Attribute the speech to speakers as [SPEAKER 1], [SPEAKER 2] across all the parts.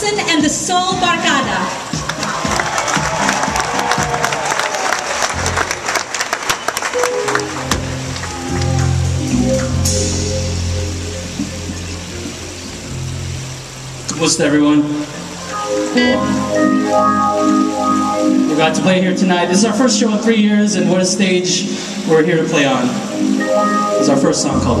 [SPEAKER 1] And the Soul Barkada.
[SPEAKER 2] What's to everyone? We're glad to play here tonight. This is our first show in three years, and what a stage we're here to play on. It's our first song called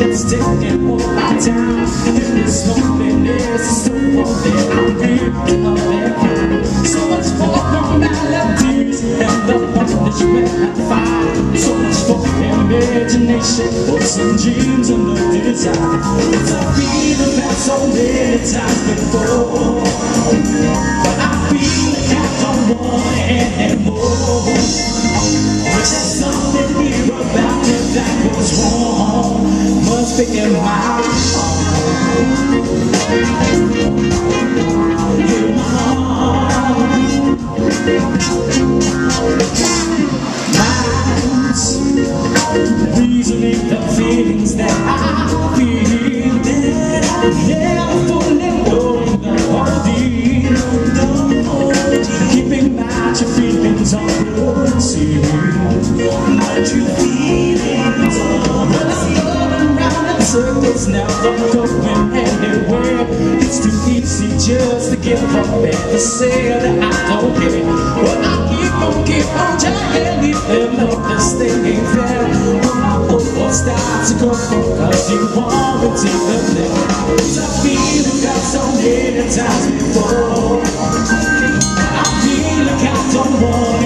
[SPEAKER 3] It's taking all my It's time And this loneliness is so lonely I'm feeling of it So much for formalities And the punishment I find imagination For some dreams and no desire It's a feeling that so many times before. But I feel like I don't want it anymore But there's something here about me that was wrong. Must be in my heart many times before. I feel like I don't want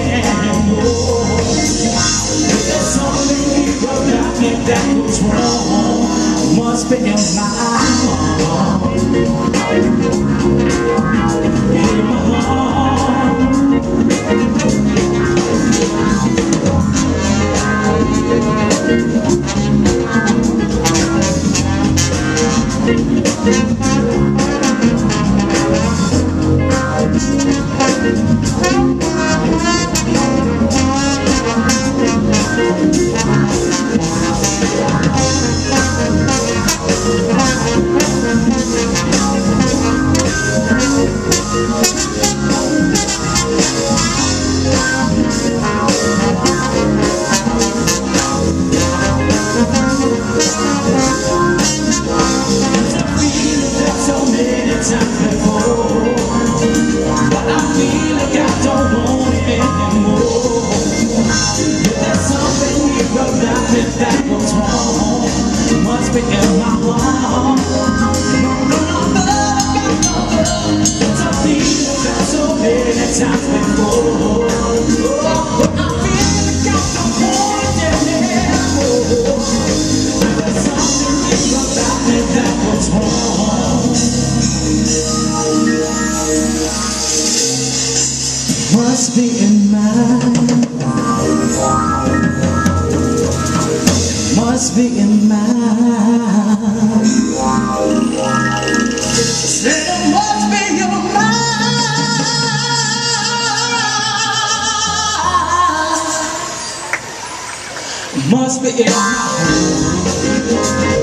[SPEAKER 3] there's something that wrong. Must be in my heart. In my heart. So Must be in mine. Said it must be in mine. Must be in. My heart.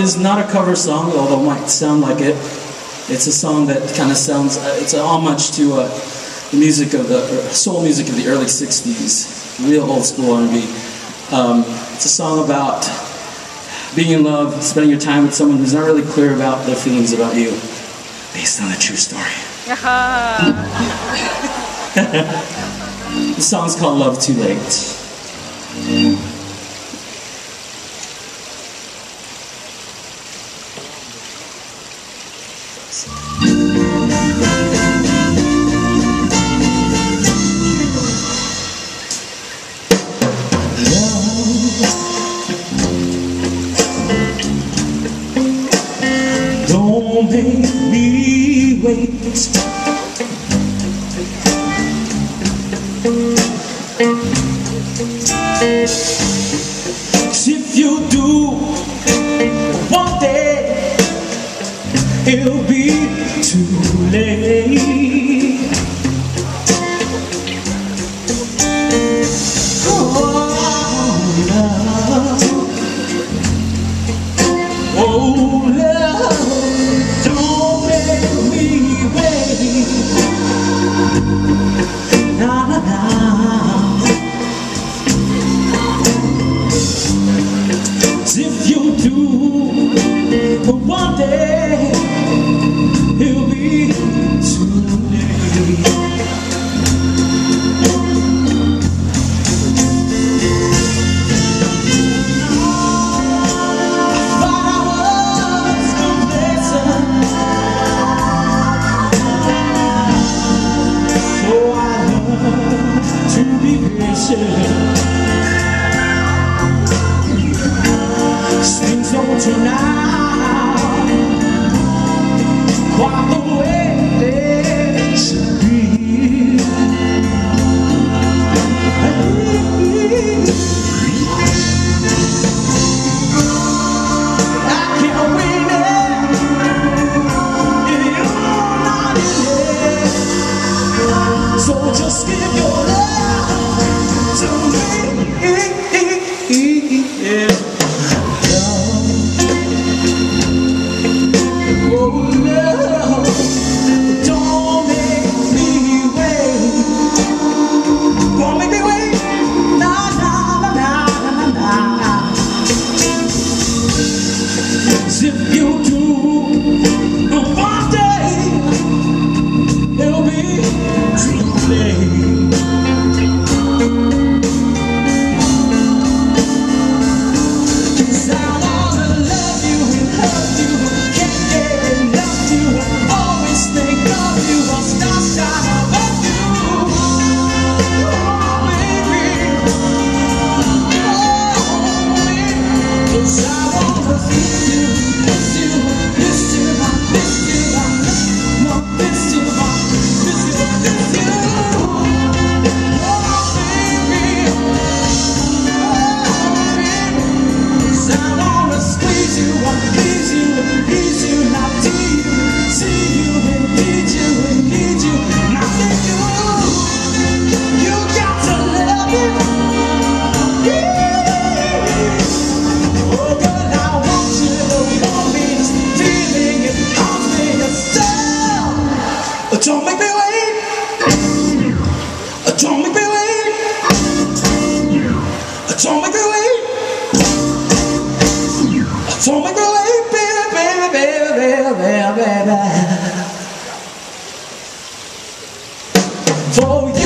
[SPEAKER 2] Is not a cover song, although it might sound like it. It's a song that kind of sounds, uh, it's a homage to uh, the music of the, soul music of the early 60s, real old school R&B. Um, it's a song about being in love, spending your time with someone who's not really clear about their feelings about you, based on a true story. the song's called Love Too Late.
[SPEAKER 3] Things don't turn out Make me wait. Don't make baby, baby, baby, baby, baby, baby. For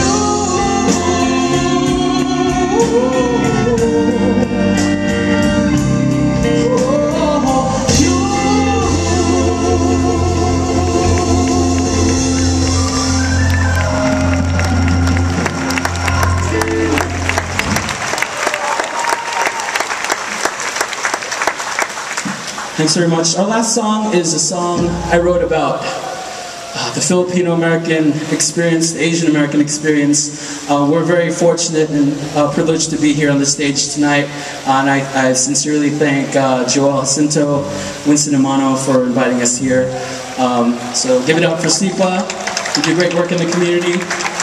[SPEAKER 2] Thanks very much. Our last song is a song I wrote about uh, the Filipino American experience, the Asian American experience. Uh, we're very fortunate and uh, privileged to be here on the stage tonight, and I, I sincerely thank uh, Joel Jacinto, Winston Amano for inviting us here. Um, so give it up for SIPA. You do great work in the community.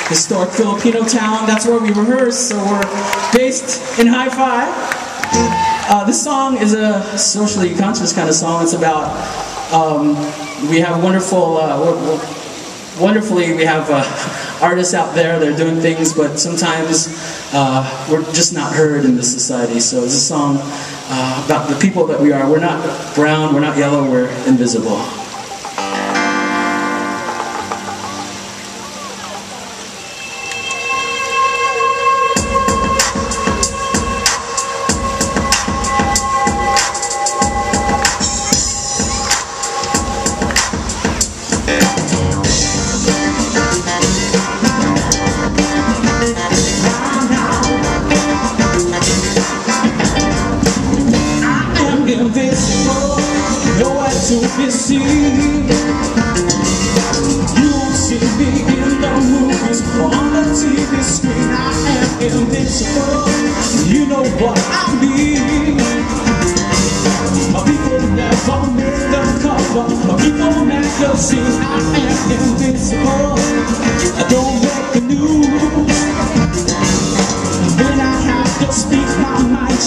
[SPEAKER 2] Historic Filipino town, that's where we rehearse, so we're based in Hi-Fi. Uh, this song is a socially conscious kind of song. It's about um, we have wonderful, uh, wonderfully we have uh, artists out there. They're doing things, but sometimes uh, we're just not heard in this society. So it's a song uh, about the people that we are. We're not brown. We're not yellow. We're invisible.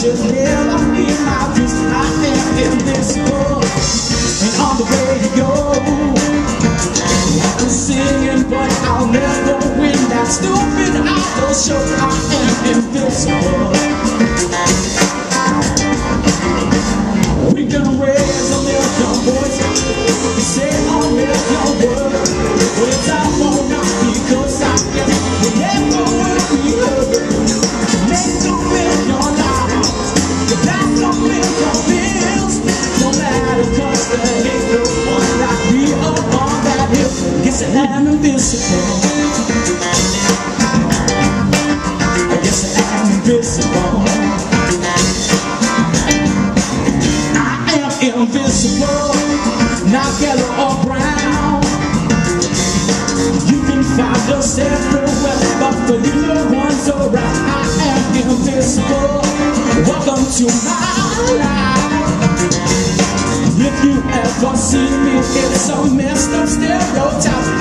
[SPEAKER 3] Mind You never hear my views I am invincible and on the radio I'm singing but I'll never win that stupid idol show. I am invincible We I guess I'm invisible. I am invisible, not yellow or brown. You can find us everywhere, but for you no one's around. I am invisible. Welcome to my life. If you ever see me, it's a messed up stereotype.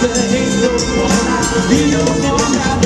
[SPEAKER 3] There ain't no one,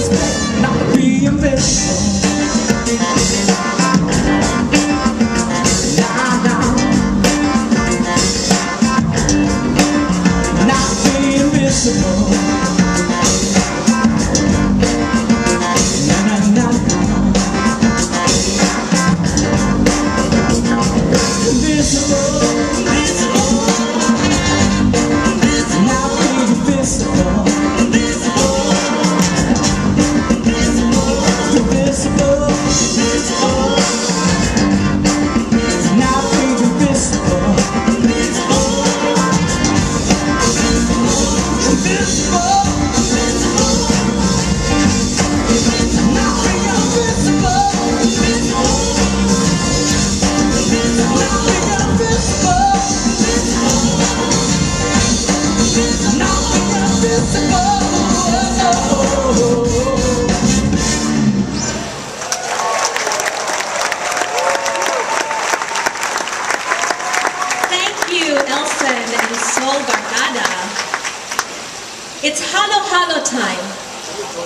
[SPEAKER 1] It's Halo Halo time.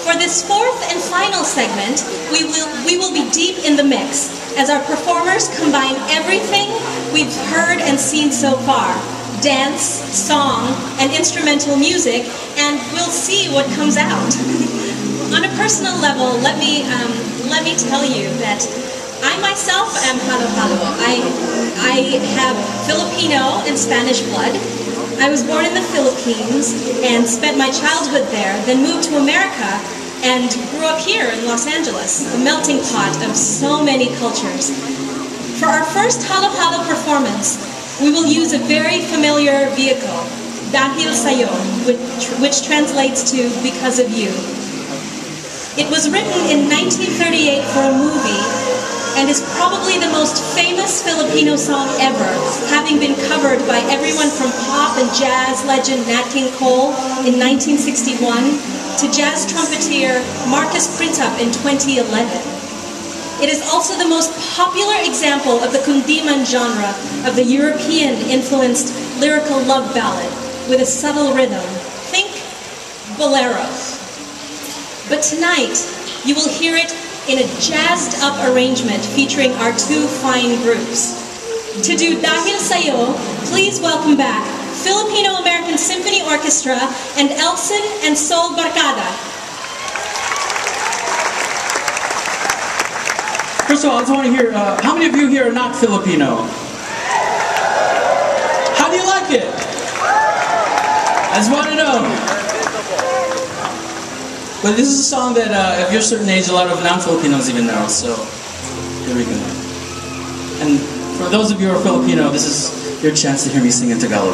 [SPEAKER 1] For this fourth and final segment, we will, we will be deep in the mix as our performers combine everything we've heard and seen so far dance, song, and instrumental music, and we'll see what comes out. On a personal level, let me, um, let me tell you that I myself am Halo Halo. I, I have Filipino and Spanish blood. I was born in the Philippines and spent my childhood there, then moved to America and grew up here in Los Angeles, a melting pot of so many cultures. For our first Halo Halo performance, we will use a very familiar vehicle, Dahil Sayo, which, which translates to Because of You. It was written in 1938 for a movie and is probably the most famous Filipino song ever, having been covered by everyone from pop and jazz legend Nat King Cole in 1961 to jazz trumpeter Marcus Printup in 2011. It is also the most popular example of the kundiman genre of the European-influenced lyrical love ballad with a subtle rhythm. Think bolero. But tonight, you will hear it in a jazzed up arrangement featuring our two fine groups. To do Dahil Sayo, please welcome back Filipino American Symphony Orchestra and Elson and Soul Barkada.
[SPEAKER 3] First of all, I just want to hear, uh, how many of you here are not Filipino? How do you like it? I just want to know. But this is a song that, uh, if you're a certain age, a lot of non-Filipinos even know. So here we go. And for those of you who are Filipino, this is your chance to hear me sing in Tagalog.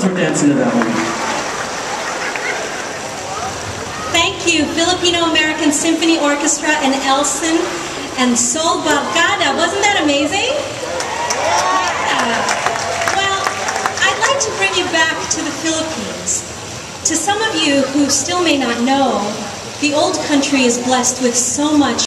[SPEAKER 2] that one.
[SPEAKER 1] Thank you, Filipino American Symphony Orchestra and Elson and Soul Barkada. Wasn't that amazing? Yeah. Well, I'd like to bring you back to the Philippines. To some of you who still may not know, the old country is blessed with so much